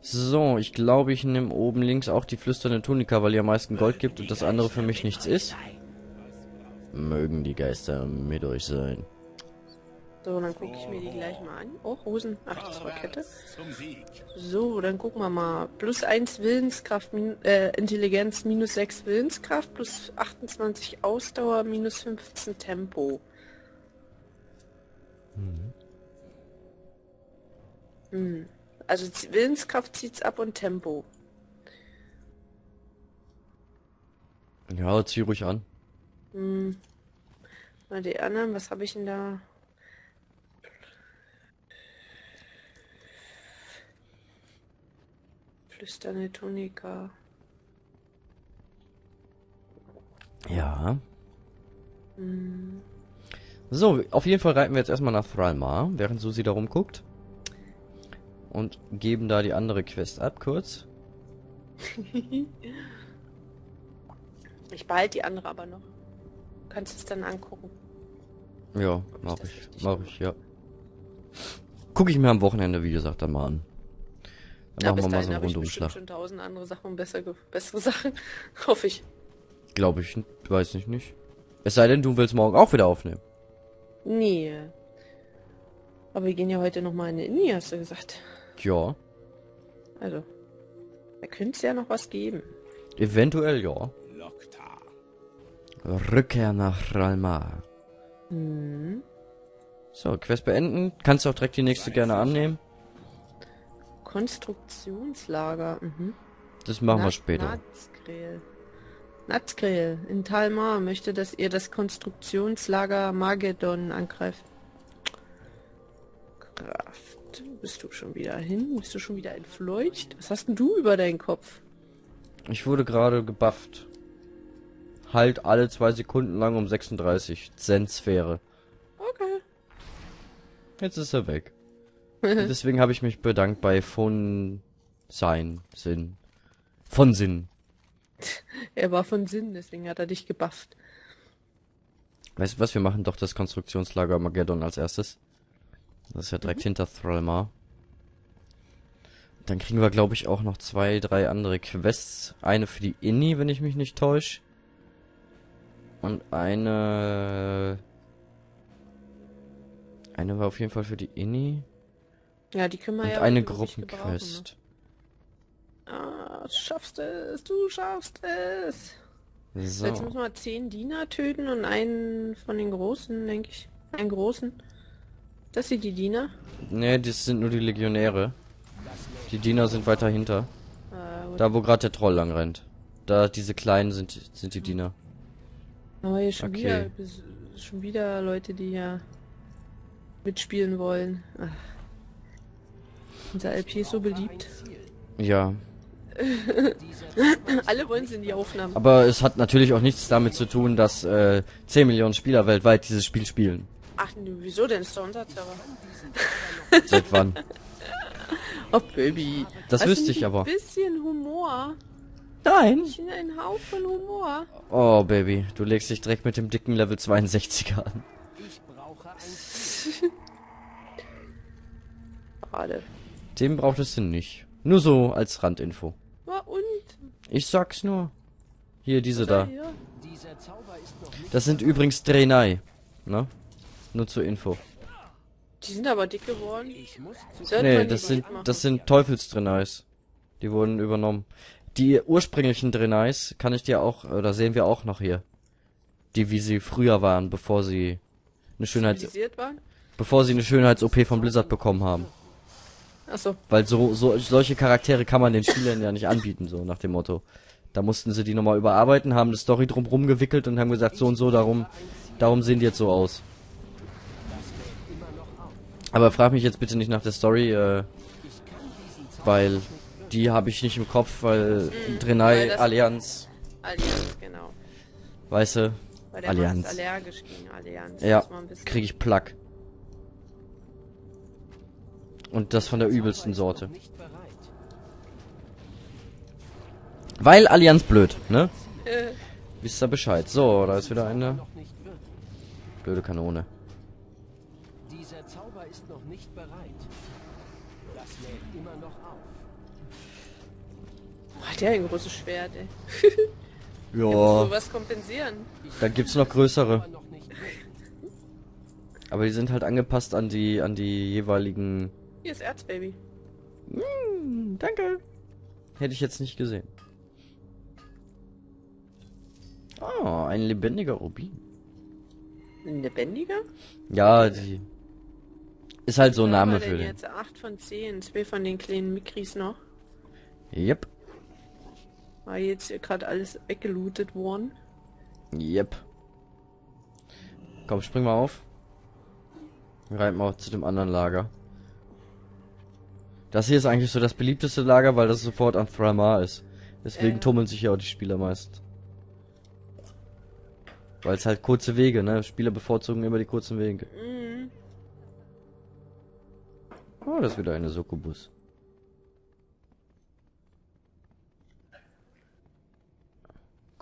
So, ich glaube, ich nehme oben links auch die flüsternde Tunika, weil die am meisten Gold gibt und das andere für mich nichts ist. Mögen die Geister mit euch sein. So, dann gucke ich mir die gleich mal an. Oh, Hosen. Ach, das war Kette. So, dann gucken wir mal. Plus 1 Willenskraft, min äh, Intelligenz, minus 6 Willenskraft, plus 28 Ausdauer, minus 15 Tempo. Hm. Also Willenskraft zieht's ab und Tempo. Ja, zieh ruhig an. Hm. Mal die anderen, was habe ich denn da? Flüsternde Tunika. Ja. Hm. So, auf jeden Fall reiten wir jetzt erstmal nach Thralmar, während Susi da rumguckt. Und geben da die andere Quest ab, kurz. Ich behalte die andere aber noch. Du kannst es dann angucken. Ja, ich mach ich. Mach ich, ja. Gucke ich mir am Wochenende, wie gesagt, dann mal an. Dann Ja, machen wir mal so einen ich Rundumschlag. schon tausend andere Sachen und besser, bessere Sachen. Hoffe ich. Glaube ich, weiß ich nicht. Es sei denn, du willst morgen auch wieder aufnehmen. Nee. Aber wir gehen ja heute nochmal in die Inni, hast du gesagt. Ja. Also. Da könnte es ja noch was geben. Eventuell ja. Rückkehr nach Thralmar. Hm. So, Quest beenden. Kannst du auch direkt die nächste gerne annehmen. Konstruktionslager. Mhm. Das machen wir Na- später. Natzgrill. Natzgrill in Talmar möchte, dass ihr das Konstruktionslager Magedon angreift. Kraft. Bist du schon wieder hin? Bist du schon wieder entfleucht? Was hast denn du über deinen Kopf? Ich wurde gerade gebufft. Halt alle zwei Sekunden lang um 36 Cent Sphäre. Okay. Jetzt ist er weg. Deswegen habe ich mich bedankt bei von Sein, Sinn. Von Sinn. Er war von Sinn, deswegen hat er dich gebufft. Weißt du was, wir machen doch das Konstruktionslager Armageddon als erstes. Das ist ja direkt hinter Thralmar. Dann kriegen wir, glaube ich, auch noch zwei, drei andere Quests. Eine für die Inni, wenn ich mich nicht täusche. Und eine... Eine war auf jeden Fall für die Inni. Ja, die können wir Und ja eine heute wirklich gebrauchen, Gruppenquest. Ne? Ah, du schaffst es, du schaffst es. Jetzt So. müssen wir zehn Diener töten und einen von den Großen, denke ich. Einen Großen. Das sind die Diener. Ne, das sind nur die Legionäre. Die Diener sind weiter hinter. Gut. Da, wo gerade der Troll lang rennt. Da, diese kleinen sind, sind die Diener. Aber hier schon Okay. wieder, schon wieder Leute, die ja mitspielen wollen. Ach. Unser LP ist so beliebt. Ja. Alle wollen sie in die Aufnahmen. Aber es hat natürlich auch nichts damit zu tun, dass äh, 10 Millionen Spieler weltweit dieses Spiel spielen. Ach, wieso denn? Ist doch unser Server. Seit wann? Oh, Baby. Das Hast wüsste ich aber. Ein bisschen Humor. Nein. Ich bin ein Hauch von Humor. Oh, Baby, du legst dich direkt mit dem dicken Level 62er an. Schade. Den brauchtest du nicht. Nur so als Randinfo. Ja, und? Ich sag's nur. Hier, diese da. hier? Das sind übrigens Drenai. Ne? Nur zur Info. Die sind aber dick geworden. Sollte Nee, das sind, das sind Teufelsdrenais. Die wurden übernommen. Die ursprünglichen Drenais kann ich dir auch, oder sehen wir auch noch hier. Die, wie sie früher waren, bevor sie eine Schönheits, waren. bevor sie eine Schönheits-OP von Blizzard bekommen haben. Achso. Weil so, so, solche Charaktere kann man den Spielern ja nicht anbieten, so nach dem Motto. Da mussten sie die nochmal überarbeiten, haben eine Story drumrum gewickelt und haben gesagt, so und so, darum, darum sehen die jetzt so aus. Aber frag mich jetzt bitte nicht nach der Story, äh, weil die habe ich nicht im Kopf, weil Mhm. Drenai Allianz, Allianz, genau. weißt du, Weil der Allianz. Ist allergisch gegen Allianz. ja, muss man wissen. krieg ich Plack. Und das von der übelsten Sorte. Weil Allianz blöd, ne? Äh, Wisst ihr Bescheid. So, da ist wieder eine blöde Kanone. Ist noch nicht bereit. Das lädt immer noch auf. Hat der ein großes Schwert, ey. Ja, wohl was kompensieren. dann gibt's noch größere. Aber die sind halt angepasst an die, an die jeweiligen... Hier ist Erzbaby. Hm, danke. Hätte ich jetzt nicht gesehen. Ah, ein lebendiger Rubin. Ein lebendiger? Ja, die... Ist halt so ein Name für den. jetzt 8 von 10. Zwei von den kleinen Mikris noch. Yep. War jetzt hier gerade alles weggelootet worden. Yep. Komm, spring mal auf. Reiten mal zu dem anderen Lager. Das hier ist eigentlich so das beliebteste Lager, weil das sofort an Thramar ist. Deswegen Ja. tummeln sich hier auch die Spieler meist. Weil es halt kurze Wege, ne? Spieler bevorzugen immer die kurzen Wege. Mhm. Oh, das ist wieder eine Sokobus.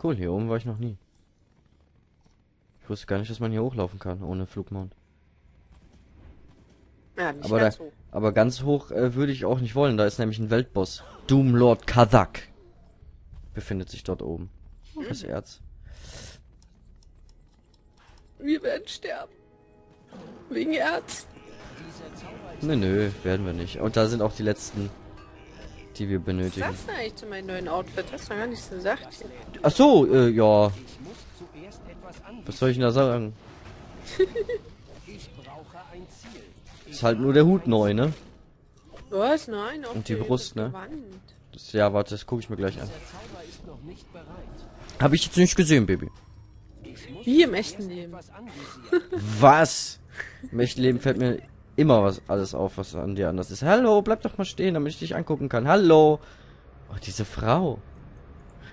Cool, hier oben war ich noch nie. Ich wusste gar nicht, dass man hier hochlaufen kann, ohne Flugmount. Ja, nicht Aber, ganz da, hoch. aber ganz hoch äh, würde ich auch nicht wollen. Da ist nämlich ein Weltboss. Doom Lord Kazak. Befindet sich dort oben. Das Erz. Wir werden sterben. Wegen Erz. Nö, nö, werden wir nicht. Und da sind auch die letzten, die wir Was benötigen. sagst du eigentlich zu meinem neuen Outfit? Hast du noch gar nichts gesagt. Ach so, äh, ja. Was soll ich denn da sagen? Ist halt nur der Hut neu, ne? Was? Nein, Und die Brust, ne? Das, ja, warte, das gucke ich mir gleich an. Habe ich jetzt nicht gesehen, Baby. Wie im echten Leben. Was? Im echten Leben fällt mir immer was alles auf, was an dir anders ist. Hallo, bleib doch mal stehen, damit ich dich angucken kann. Hallo. Oh, diese Frau.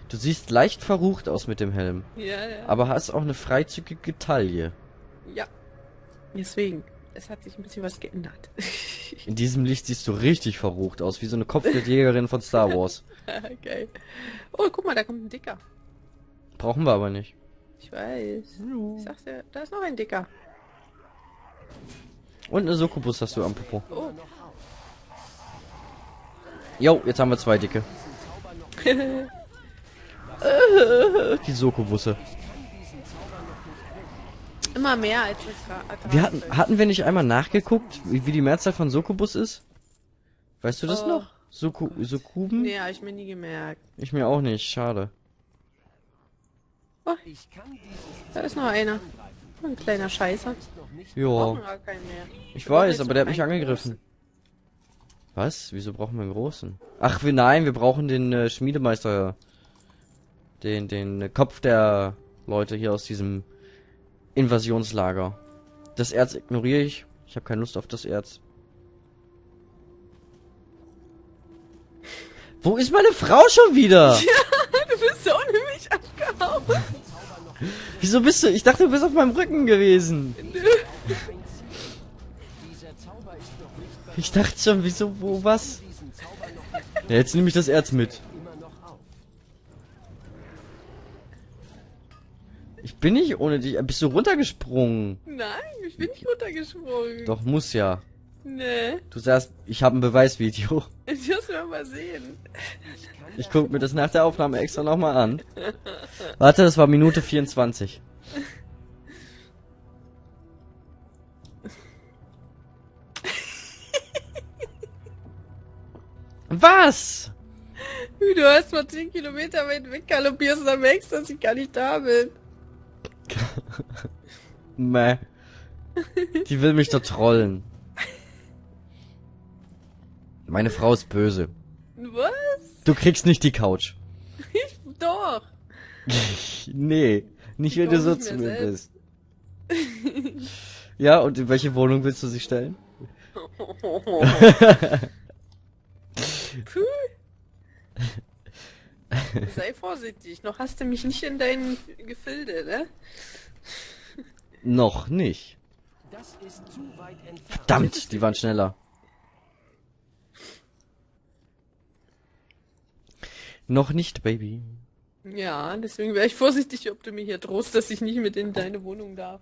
Du siehst leicht verrucht aus mit dem Helm. Ja, ja. Aber hast auch eine freizügige Taille. Ja. Deswegen. Es hat sich ein bisschen was geändert. In diesem Licht siehst du richtig verrucht aus, wie so eine Kopfgeldjägerin von Star Wars. Geil. Oh, guck mal, da kommt ein Dicker. Brauchen wir aber nicht. Ich weiß. Ich sag's dir, da ist noch ein Dicker. Und eine Sokobus hast du am Popo. Oh. Jo, jetzt haben wir zwei dicke. Die Sokobusse. Immer mehr als ertragen Wir hatten, hatten wir nicht einmal nachgeguckt, wie, wie die Mehrzahl von Sokobus ist? Weißt du das Oh. noch? Soku, Sokuben? Nee, hab ich mir nie gemerkt. Ich mir auch nicht, schade. Oh, da ist noch einer. Ein kleiner Scheißer. Ja, ich weiß, aber der hat mich angegriffen. Was? Wieso brauchen wir einen großen? Ach, wir, nein, wir brauchen den äh, Schmiedemeister. Den, den äh, Kopf der Leute hier aus diesem Invasionslager. Das Erz ignoriere ich. Ich habe keine Lust auf das Erz. Wo ist meine Frau schon wieder? Du bist so nämlich abgehauen. Wieso bist du? Ich dachte, du bist auf meinem Rücken gewesen. Ich dachte schon, wieso, wo, was? Ja, jetzt nehme ich das Erz mit. Ich bin nicht ohne dich. Bist du runtergesprungen? Nein, ich bin nicht runtergesprungen. Doch, muss ja. Nee, Du sagst, ich habe ein Beweisvideo. ich muss mir mal sehen. Ich guck mir das nach der Aufnahme extra nochmal an. Warte, das war Minute 24. Was? Wie, du hast mal 10 Kilometer weit weg galoppierst und dann merkst, dass ich gar nicht da bin. Meh. Die will mich doch trollen. Meine Frau ist böse. Was? Du kriegst nicht die Couch. Ich doch. nee, nicht wenn du so zu mir bist. Ja, und in welche Wohnung willst du sie stellen? Puh. Sei vorsichtig, noch hast du mich nicht in deinen Gefilde, ne? Noch nicht. Das ist zu weit entfernt. Verdammt, die waren schneller. Noch nicht, Baby. Ja, deswegen wäre ich vorsichtig, ob du mir hier drohst, dass ich nicht mit in deine Wohnung darf.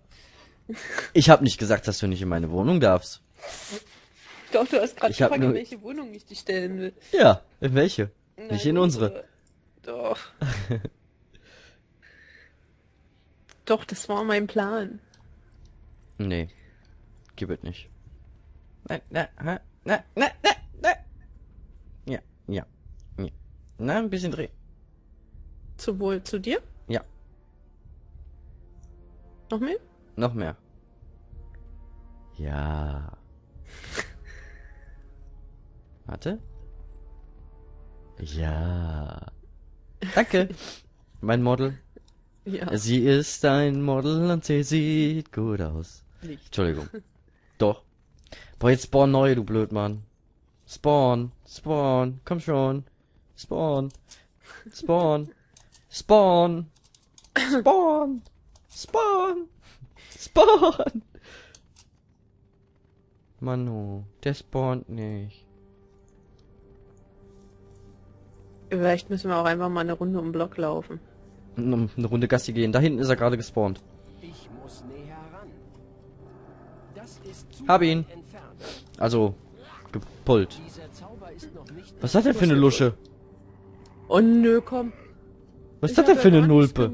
Ich habe nicht gesagt, dass du nicht in meine Wohnung darfst. Doch, du hast gerade gefragt, nur- in welche Wohnung ich dich stellen will. Ja, in welche? Nein, Nicht in unsere. Doch. Doch, das war mein Plan. Nee. Gib es nicht. Nein, nein, nein, nein, nein, nein, ja, ja. Na, ein bisschen dreh. Zu wohl zu dir? Ja, Noch mehr? noch mehr. Ja. Warte. Ja. Danke. Mein Model. Ja. Sie ist ein Model und sie sieht gut aus. Nicht. Entschuldigung. Doch. Boah, jetzt spawn neu, du Blödmann. Spawn. Spawn. Komm schon. Spawn. Spawn. Spawn. Spawn. Spawn. Spawn. Manu, der spawnt nicht. Vielleicht müssen wir auch einfach mal eine Runde um den Block laufen. Eine Runde Gassi gehen. Da hinten ist er gerade gespawnt. Ich muss näher ran. Das ist Hab ihn. entfernt. Also, nicht Was hat der für eine Lusche? Oh nö, komm. Was ist das denn für eine Nulpe?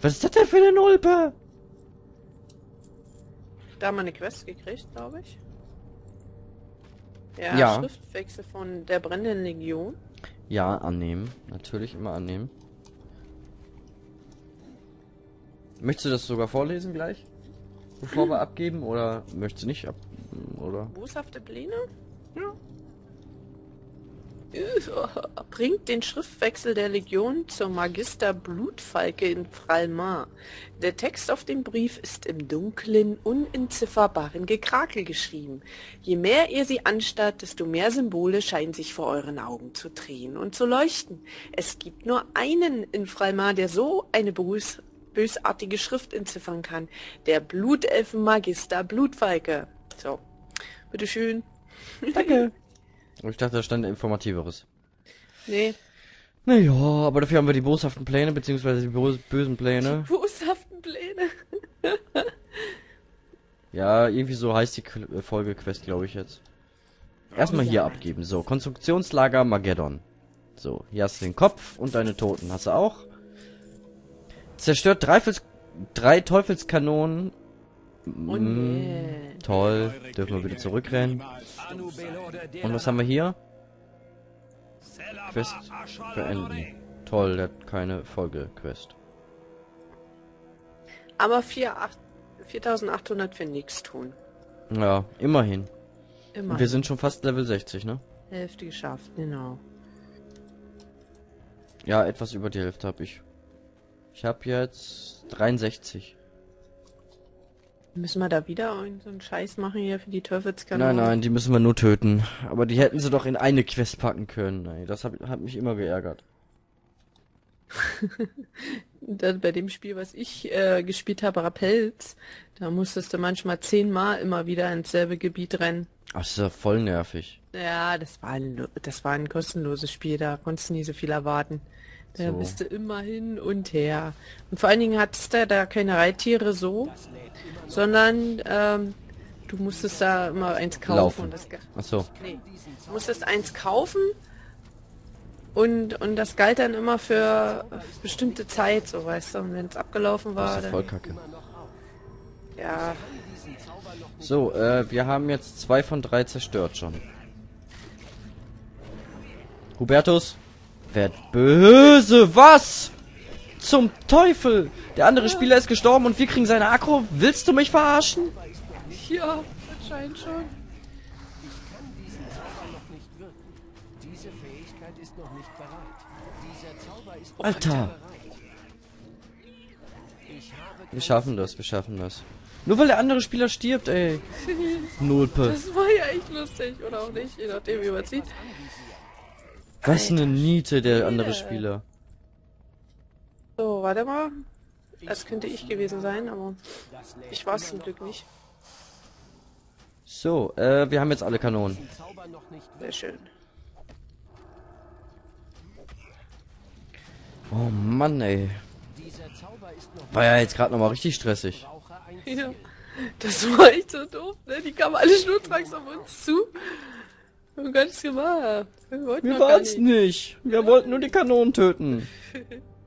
Was ist das denn für eine Nulpe? Da haben wir eine Quest gekriegt, glaube ich. Ja, Ja. Schriftwechsel von der brennenden Legion. Ja, annehmen. Natürlich immer annehmen. Möchtest du das sogar vorlesen gleich? Bevor wir abgeben? Oder möchtest du nicht ab... Oder? Boshafte Pläne? Ja. Bringt den Schriftwechsel der Legion zur Magister Blutfalke in Fralmar. Der Text auf dem Brief ist im dunklen, unentzifferbaren Gekrakel geschrieben. Je mehr ihr sie anstarrt, desto mehr Symbole scheinen sich vor euren Augen zu drehen und zu leuchten. Es gibt nur einen in Fralmar, der so eine bös bösartige Schrift entziffern kann. Der Blutelfenmagister Blutfalke. So, bitteschön. Danke. Ich dachte, da stand informativeres. Nee, Naja, aber dafür haben wir die boshaften Pläne, beziehungsweise die bösen Pläne. boshaften Pläne. Ja, irgendwie so heißt die äh, Folge-Quest, glaube ich jetzt. Erstmal hier abgeben. So, Konstruktionslager Mageddon. So, hier hast du den Kopf und deine Toten. Hast du auch? Zerstört drei, drei Teufelskanonen. Mm, nee. Toll. Dürfen wir wieder zurückrennen. Und was haben wir hier? Quest beenden. Toll, der hat keine Folge-Quest. Aber 4, 8, 4800 für nichts tun. Ja, immerhin. Immer. Und wir sind schon fast Level 60, ne? Hälfte geschafft, genau. Ja, etwas über die Hälfte habe ich. Ich habe jetzt 63. Müssen wir da wieder irgend so einen Scheiß machen hier für die Teufelskanonen? Nein, nein, die müssen wir nur töten. Aber die hätten sie doch in eine Quest packen können. Ey, das hat, hat mich immer geärgert. Da, bei dem Spiel, was ich äh, gespielt habe, Rappels, da musstest du manchmal zehnmal immer wieder ins selbe Gebiet rennen. Ach, das ist ja voll nervig. Ja, das war ein, das war ein kostenloses Spiel, da konntest du nie so viel erwarten. Da So. bist du immer hin und her. Und vor allen Dingen hattest du da keine Reittiere so, sondern ähm, du musstest da immer eins kaufen. Laufen. Und das, Ach so. nee, du musstest eins kaufen und, und das galt dann immer für bestimmte Zeit, so weißt du. Und wenn es abgelaufen Das war, ist ja voll kacke. ja, So, äh, wir haben jetzt zwei von drei zerstört schon. Hubertus? Werd böse, was? Zum Teufel! Der andere Spieler ist gestorben und wir kriegen seine Akro. Willst du mich verarschen? ja, anscheinend schon. diesen Zauber noch nicht wirken. Diese Fähigkeit ist noch nicht bereit. Dieser Zauber ist Alter. Ich Wir schaffen das, wir schaffen das. Nur weil der andere Spieler stirbt, ey. Nulpe. Das war ja echt lustig, oder auch nicht, je nachdem wie man sieht. Was eine Niete, der andere. Spieler. So, warte mal. Das könnte ich gewesen sein, aber ich war es zum Glück nicht. So, äh, wir haben jetzt alle Kanonen. Sehr schön. Oh Mann, ey. War ja jetzt gerade nochmal richtig stressig. Ja. Das war echt so doof, ne? Die kamen alle schnurstracks auf uns zu. Wir haben gar nichts gemacht. Wir wollten Wir waren's nicht. nicht. Wir wollten nur die Kanonen töten.